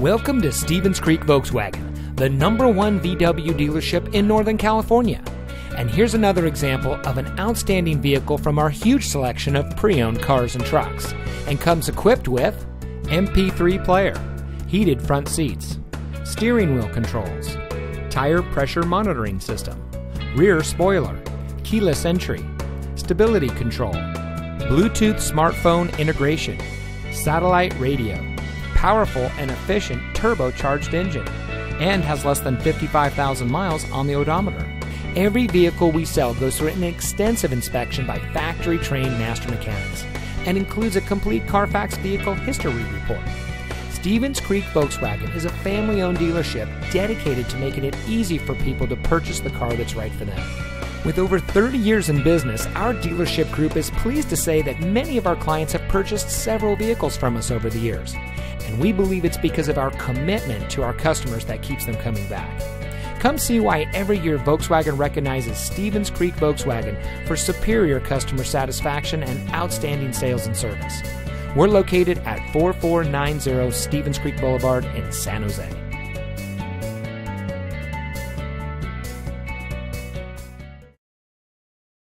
Welcome to Stevens Creek Volkswagen, the number one VW dealership in Northern California. And here's another example of an outstanding vehicle from our huge selection of pre owned cars and trucks. And comes equipped with MP3 player, heated front seats, steering wheel controls, tire pressure monitoring system, rear spoiler, keyless entry, stability control, Bluetooth smartphone integration, satellite radio, powerful and efficient turbocharged engine, and has less than 55,000 miles on the odometer. Every vehicle we sell goes through an extensive inspection by factory trained master mechanics and includes a complete Carfax vehicle history report. Stevens Creek Volkswagen is a family owned dealership dedicated to making it easy for people to purchase the car that's right for them. With over 30 years in business, our dealership group is pleased to say that many of our clients have purchased several vehicles from us over the years. And we believe it's because of our commitment to our customers that keeps them coming back. Come see why every year Volkswagen recognizes Stevens Creek Volkswagen for superior customer satisfaction and outstanding sales and service. We're located at 4490 Stevens Creek Boulevard in San Jose.